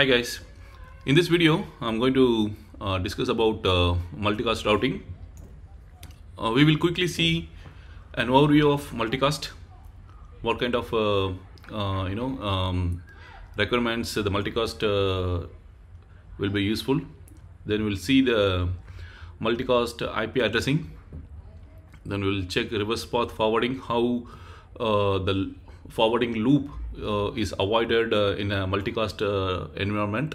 Hi guys, in this video I'm going to uh, discuss about uh, multicast routing. Uh, we will quickly see an overview of multicast, what kind of uh, uh, you know um, requirements the multicast uh, will be useful. Then we'll see the multicast IP addressing. Then we'll check reverse path forwarding, how the forwarding loop is avoided uh, in a multicast uh, environment.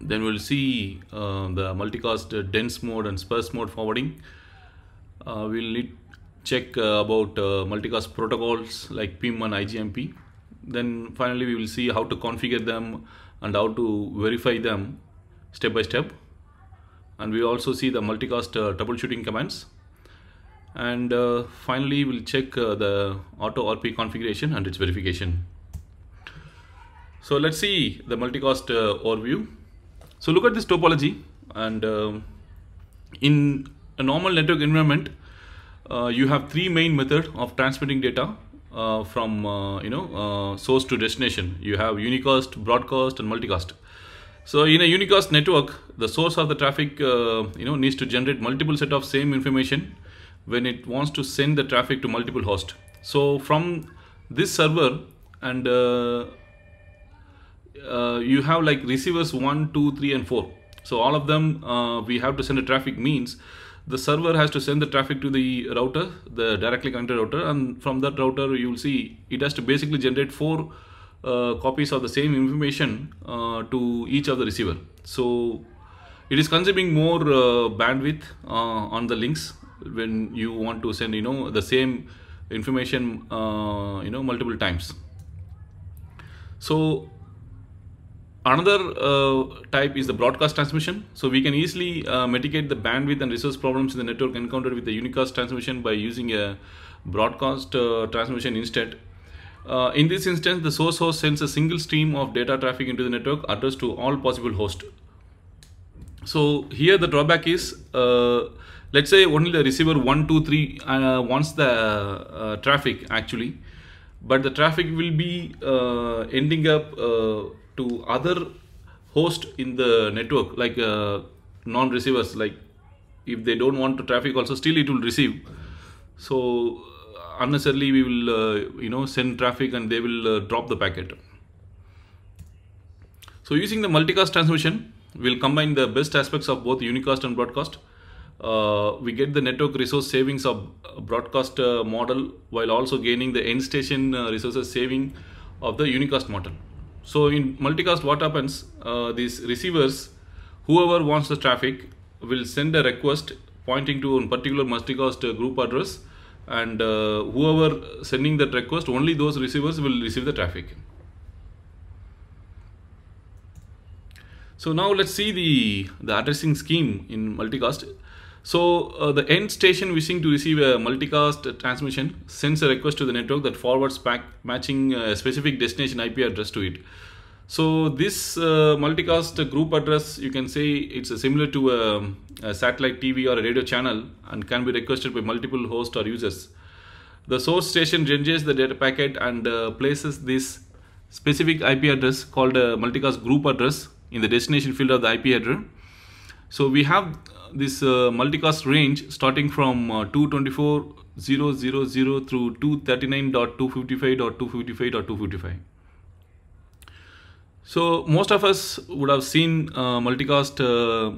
Then we'll see uh, the multicast uh, dense mode and sparse mode forwarding. Uh, we'll need check uh, about uh, multicast protocols like PIM and IGMP. Then finally we will see how to configure them and how to verify them step by step. And we also see the multicast uh, troubleshooting commands and uh, finally we'll check uh, the auto RP configuration and its verification. So let's see the multicast uh, overview. So look at this topology and um in a normal network environment uh, you have three main method of transmitting data uh, from uh, you know uh, source to destination. You have unicast, broadcast and multicast. So in a unicast network, the source of the traffic uh, you know needs to generate multiple set of same information when it wants to send the traffic to multiple hosts. So from this server and uh, uh, you have like receivers 1, 2, 3 and 4. So all of them uh, we have to send the traffic means the server has to send the traffic to the router, the directly connected router and from that router you will see it has to basically generate four uh, copies of the same information uh, to each of the receiver. So it is consuming more uh, bandwidth on the links when you want to send you know the same information uh, you know multiple times. So another uh, type is the broadcast transmission. So we can easily uh, mitigate the bandwidth and resource problems in the network encountered with the unicast transmission by using a broadcast uh, transmission instead. Uh, in this instance the source host sends a single stream of data traffic into the network addressed to all possible hosts so here the drawback is uh, let's say only the receiver 1 2 3 uh, wants the uh, traffic actually. But the traffic will be uh, ending up uh, to other host in the network like uh, non receivers like if they don't want the traffic also still it will receive. So unnecessarily we will you know send traffic and they will drop the packet. So using the multicast transmission we'll combine the best aspects of both unicast and broadcast. Uh, we get the network resource savings of broadcast uh, model while also gaining the end station uh, resources saving of the unicast model. So in multicast what happens uh, these receivers whoever wants the traffic will send a request pointing to a particular multicast uh, group address and uh, whoever sending that request only those receivers will receive the traffic so now let's see the the addressing scheme in multicast so uh, the end station wishing to receive a multicast transmission sends a request to the network that forwards back matching a specific destination IP address to it. So this uh, multicast group address, you can say it's a similar to a, a, satellite TV or a radio channel and can be requested by multiple hosts or users. The source station generates the data packet and uh, places this specific IP address called a multicast group address in the destination field of the IP header. So we have this uh, multicast range starting from uh, 224.000 through 239.255.255.255. So most of us would have seen uh, multicast uh,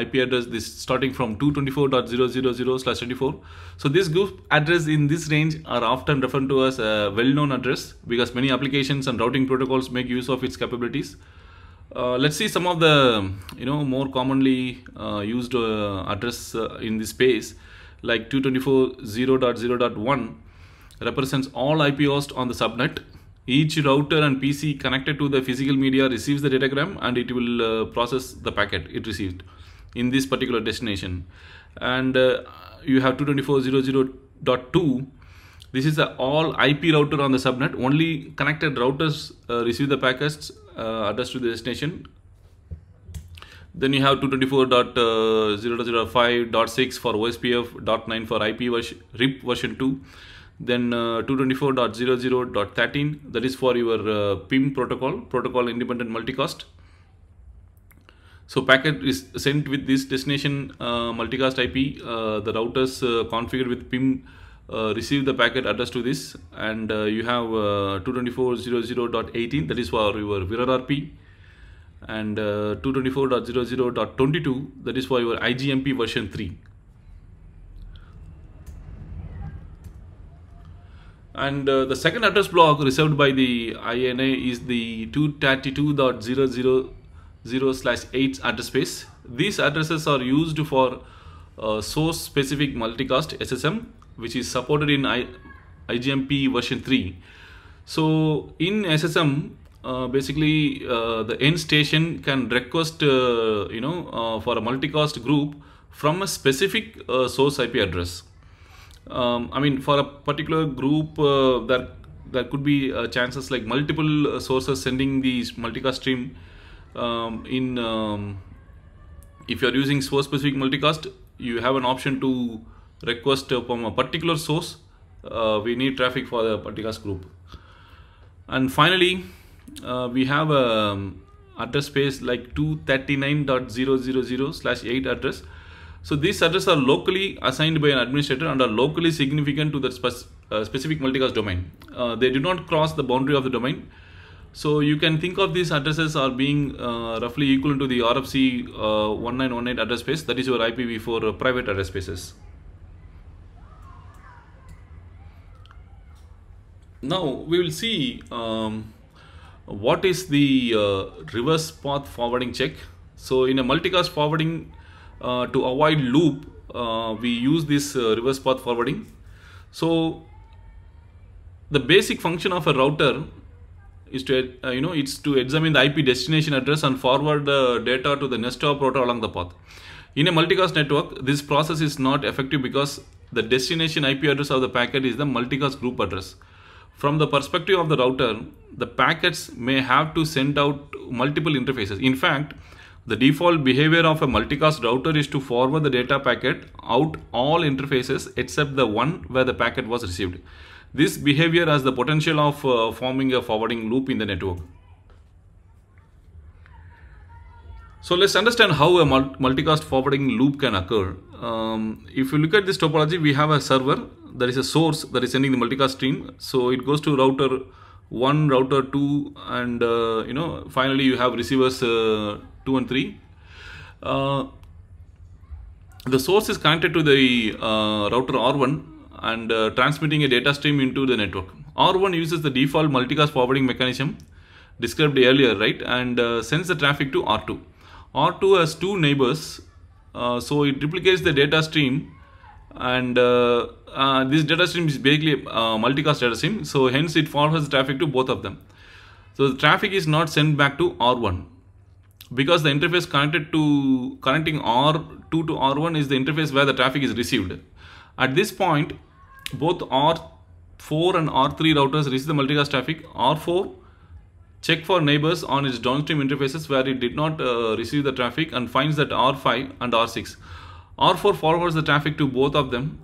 IP address this starting from 224.000 slash 24. So this group address in this range are often referred to as a well-known address because many applications and routing protocols make use of its capabilities. Uh, let's see some of the you know more commonly uh, used uh, address in this space. Like 224.0.0.1 represents all IP hosts on the subnet. Each router and PC connected to the physical media receives the datagram and it will uh, process the packet it received in this particular destination. And uh, you have 224.0.0.2 this is the all IP router on the subnet only connected routers uh, receive the packets uh, addressed to the destination. Then you have 224.0.05.6 for OSPF, .9 for IP version, RIP version 2. then uh, 224.00.13 that is for your uh, PIM protocol, protocol independent multicast. So packet is sent with this destination uh, multicast IP. Uh, the routers uh, configured with PIM uh, receive the packet address to this, and uh, you have uh, 224.00.18 that is for your VRRP, and uh, 224.00.22 that is for your IGMP version 3. And uh, the second address block reserved by the IANA is the 232.000 slash 8 address space. These addresses are used for source specific multicast SSM, which is supported in I IGMP version 3. So in SSM, uh, basically uh, the end station can request, uh, you know, uh, for a multicast group from a specific uh, source IP address um, I mean, for a particular group, uh, there there could be chances like multiple sources sending these multicast stream. Um, in um, if you are using source specific multicast, you have an option to request from a particular source. Uh, we need traffic for the multicast group. And finally, uh, we have a um, address space like 239.000 slash 8 address so these addresses are locally assigned by an administrator and are locally significant to the spec uh, specific multicast domain. Uh, they do not cross the boundary of the domain. So you can think of these addresses are being uh, roughly equal to the RFC 1918 uh, address space that is your IPv4 uh, private address spaces. Now we will see um, what is the uh, reverse path forwarding check. So in a multicast forwarding uh, to avoid loop uh, we use this uh, reverse path forwarding so the basic function of a router is to uh, you know it's to examine the IP destination address and forward the data to the next hop router along the path. In a multicast network, this process is not effective because the destination IP address of the packet is the multicast group address. From the perspective of the router, the packets may have to send out multiple interfaces. In fact, the default behavior of a multicast router is to forward the data packet out all interfaces except the one where the packet was received. This behavior has the potential of uh, forming a forwarding loop in the network. So let's understand how a multicast forwarding loop can occur. Um, if you look at this topology, we have a server, that is a source that is sending the multicast stream. So it goes to router 1, router 2 and uh, you know finally you have receivers uh, 2 and 3. Uh, the source is connected to the uh, router R1 and uh, transmitting a data stream into the network. R1 uses the default multicast forwarding mechanism described earlier, right, and uh, sends the traffic to R2. R2 has two neighbors, uh, so it replicates the data stream and uh, this data stream is basically multicast data stream, so hence it forwards traffic to both of them. So the traffic is not sent back to R1 because the interface connected to connecting R2 to R1 is the interface where the traffic is received. At this point, both R4 and R3 routers receive the multicast traffic. R4 check for neighbors on its downstream interfaces where it did not uh, receive the traffic and finds that R5 and R6. R4 forwards the traffic to both of them.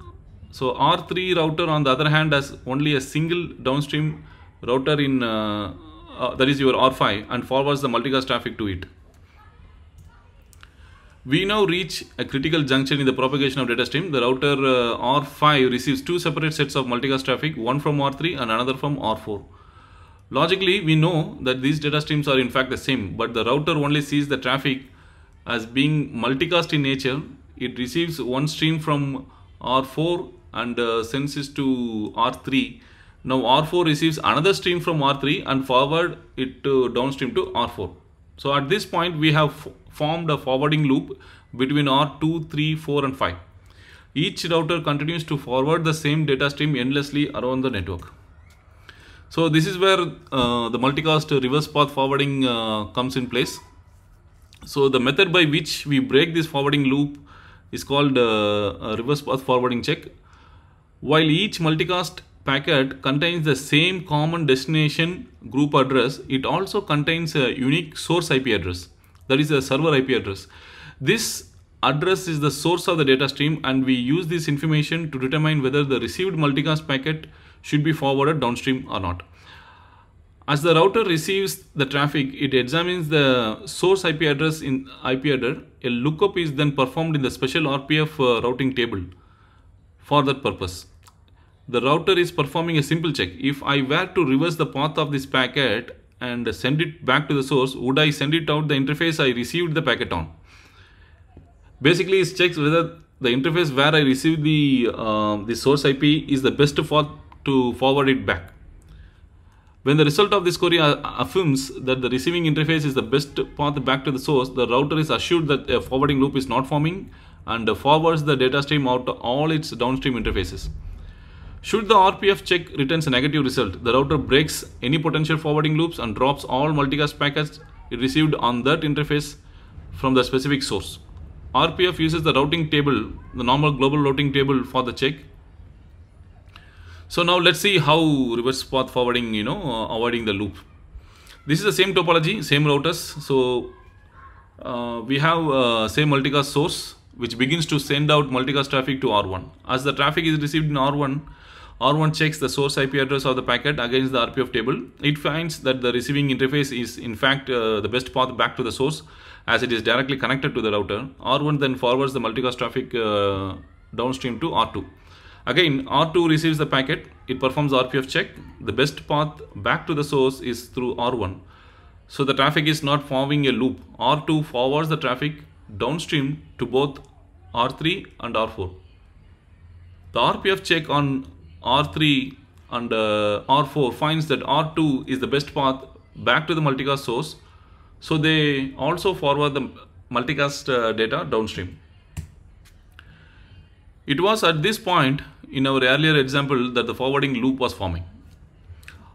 So R3 router on the other hand has only a single downstream router in uh, uh, that is your R5 and forwards the multicast traffic to it. We now reach a critical junction in the propagation of data stream. The router uh, R5 receives two separate sets of multicast traffic, one from R3 and another from R4. Logically, we know that these data streams are in fact the same, but the router only sees the traffic as being multicast in nature. It receives one stream from R4 and uh, sends it to R3. Now R4 receives another stream from R3 and forward it downstream to R4. So at this point we have formed a forwarding loop between R2, 3, 4 and 5. Each router continues to forward the same data stream endlessly around the network. So this is where uh, the multicast reverse path forwarding uh, comes in place. So the method by which we break this forwarding loop is called uh, reverse path forwarding check. While each multicast packet contains the same common destination group address, it also contains a unique source IP address that is a server IP address. This address is the source of the data stream and we use this information to determine whether the received multicast packet should be forwarded downstream or not. As the router receives the traffic, it examines the source IP address in IP header. A lookup is then performed in the special RPF uh, routing table for that purpose. The router is performing a simple check. If I were to reverse the path of this packet and send it back to the source, would I send it out the interface I received the packet on? Basically, it checks whether the interface where I received the, uh, the source IP is the best path to forward it back. When the result of this query affirms that the receiving interface is the best path back to the source, the router is assured that a forwarding loop is not forming and forwards the data stream out to all its downstream interfaces. Should the RPF check returns a negative result, the router breaks any potential forwarding loops and drops all multicast packets it received on that interface from the specific source. RPF uses the routing table, the normal global routing table for the check so now let's see how reverse path forwarding, you know, uh, avoiding the loop. This is the same topology, same routers. So uh, we have uh, same multicast source which begins to send out multicast traffic to R1. As the traffic is received in R1, R1 checks the source IP address of the packet against the RPF table. It finds that the receiving interface is in fact uh, the best path back to the source as it is directly connected to the router. R1 then forwards the multicast traffic uh, downstream to R2. Again, R2 receives the packet, it performs RPF check. The best path back to the source is through R1. So the traffic is not forming a loop. R2 forwards the traffic downstream to both R3 and R4. The RPF check on R3 and uh, R4 finds that R2 is the best path back to the multicast source. So they also forward the multicast uh, data downstream. It was at this point in our earlier example that the forwarding loop was forming.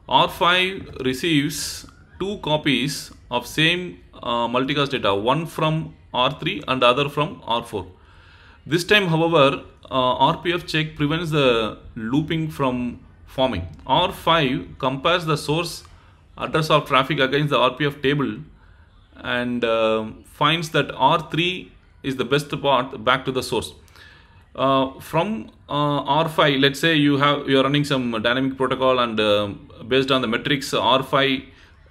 R5 receives two copies of same uh, multicast data, one from R3 and other from R4. This time, however, uh, RPF check prevents the looping from forming. R5 compares the source address of traffic against the RPF table and uh, finds that R3 is the best path back to the source. Uh, from uh, R5, let's say you have you are running some dynamic protocol and uh, based on the metrics R5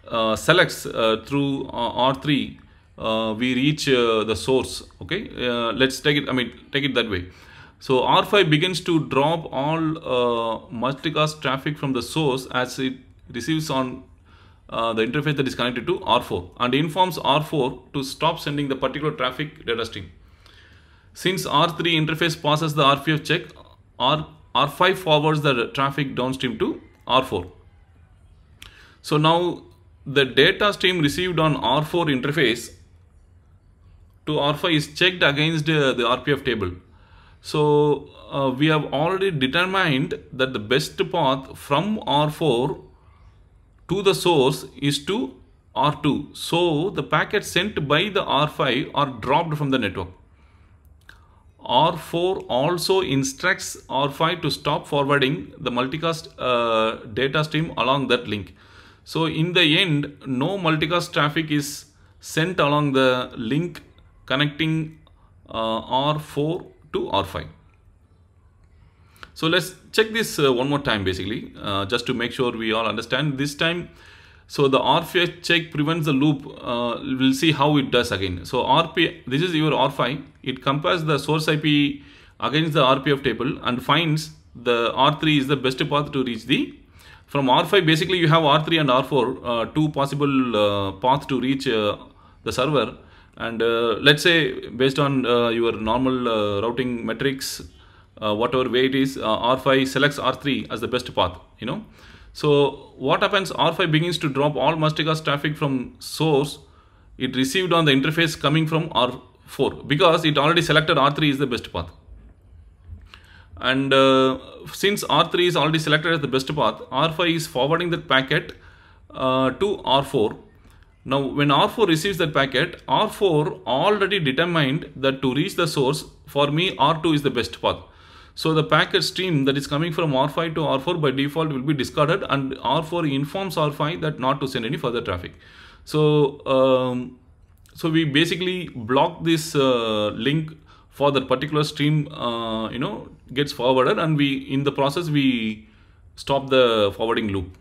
uh, selects uh, through R3, we reach the source. Okay, let's take it. I mean, take it that way. So R5 begins to drop all multicast traffic from the source as it receives on uh, the interface that is connected to R4 and informs R4 to stop sending the particular traffic data stream. Since R3 interface passes the RPF check, R, R5 forwards the traffic downstream to R4. So now the data stream received on R4 interface to R5 is checked against uh, the RPF table. So uh, we have already determined that the best path from R4 to the source is to R2. So the packets sent by the R5 are dropped from the network. R4 also instructs R5 to stop forwarding the multicast uh, data stream along that link. So in the end, no multicast traffic is sent along the link connecting uh, R4 to R5. So let's check this uh, one more time basically, uh, just to make sure we all understand. This time so the RPF check prevents the loop. Uh, we'll see how it does again. So RP, this is your R5. It compares the source IP against the RPF table and finds the R3 is the best path to reach the. From R5, basically you have R3 and R4, uh, two possible uh, paths to reach uh, the server. And uh, let's say based on uh, your normal routing metrics, whatever way it is, R5 selects R3 as the best path, you know. So what happens R5 begins to drop all multicast traffic from source it received on the interface coming from R4 because it already selected R3 is the best path. And uh, since R3 is already selected as the best path, R5 is forwarding that packet uh, to R4. Now when R4 receives that packet, R4 already determined that to reach the source, for me R2 is the best path. So the packet stream that is coming from R5 to R4 by default will be discarded and R4 informs R5 that not to send any further traffic. So, um, so we basically block this uh, link for that particular stream uh, you know gets forwarded and we in the process we stop the forwarding loop